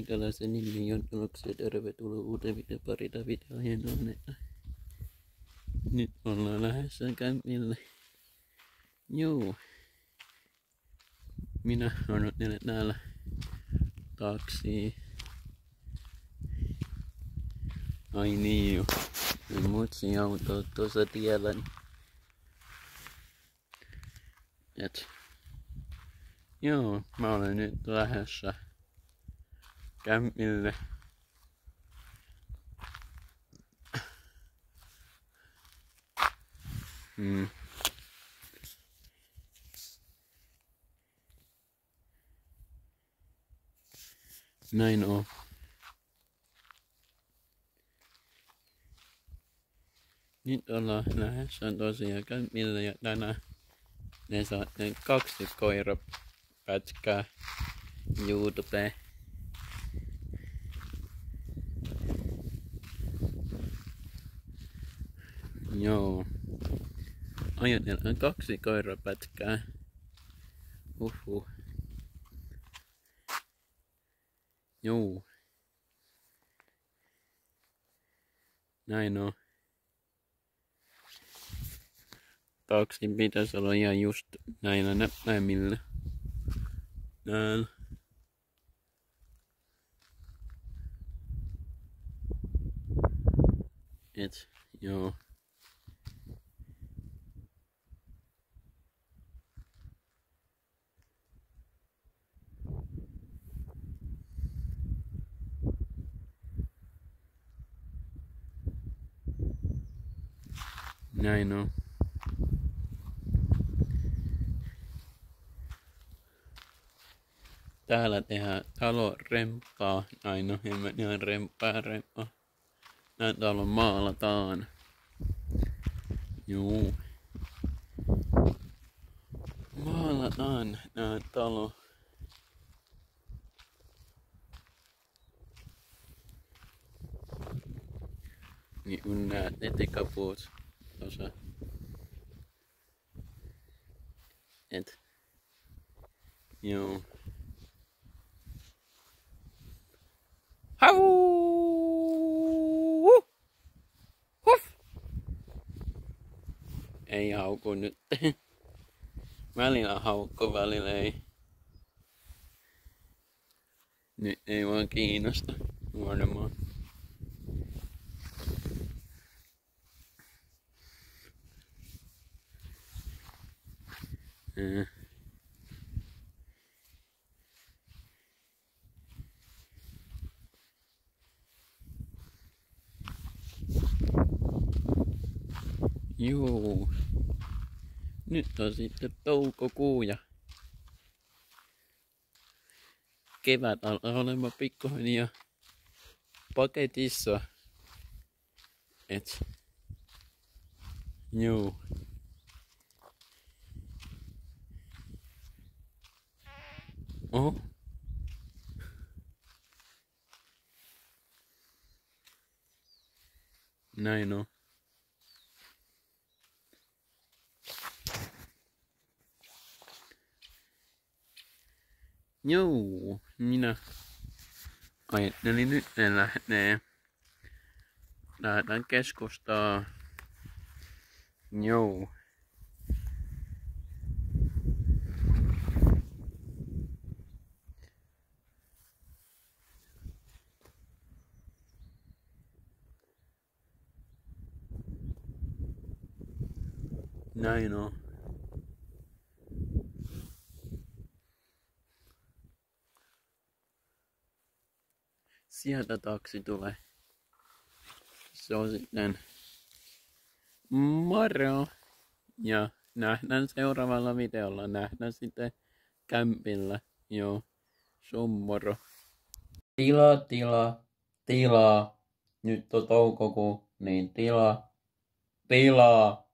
meikäläisen nimi on ja tervetuloa uuteen videon parita videoihin on, että nyt ollaan lähdössä kämpille. Joo. Minä odottelen täällä taksi. Ai niin jo. Mutsi auto tuossa tiellä. Niin. Et. Joo, mä olen nyt lähdössä kämpille. Mm. Näin on. Nyt ollaan lähdössä tosiaan kämpille ja tänään ne saatte kaksi koirapätkää YouTubeen. Joo. Ajatellaan kaksi koirapätkää. Uhu. Joo. Näin on. Taksi pitäisi olla ihan just näillä näppäimillä. Näin. Et, joo. Näin on. Täällä tehdään talo remppaa. Näin no, en mä ihan remppaa remppaa. Näin talo maalataan. Juu. Maalataan nää talo. Niin kun näet ne tekapuut tuossa. Et. Joo. Hau! Huff! Ei hauku nyt. välillä haukko, välillä ei. Nyt ei vaan kiinnosta varmaan. Mm. Joo. Nyt on sitten toukokuu ja kevät alkaa olemaan pikkuhiljaa paketissa. Et. Joo. Oho. Näin on. Joo, minä ajattelin nyt lähtee. Lähdetään keskustaa. Joo. Näin on. Sieltä taksi tulee. Se on sitten moro. Ja nähdään seuraavalla videolla. Nähdään sitten kämpillä. Joo. Se on moro. Tila, tila, tila. Nyt on toukokuu, niin tila, tilaa.